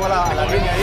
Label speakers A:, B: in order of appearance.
A: llegó a la, línea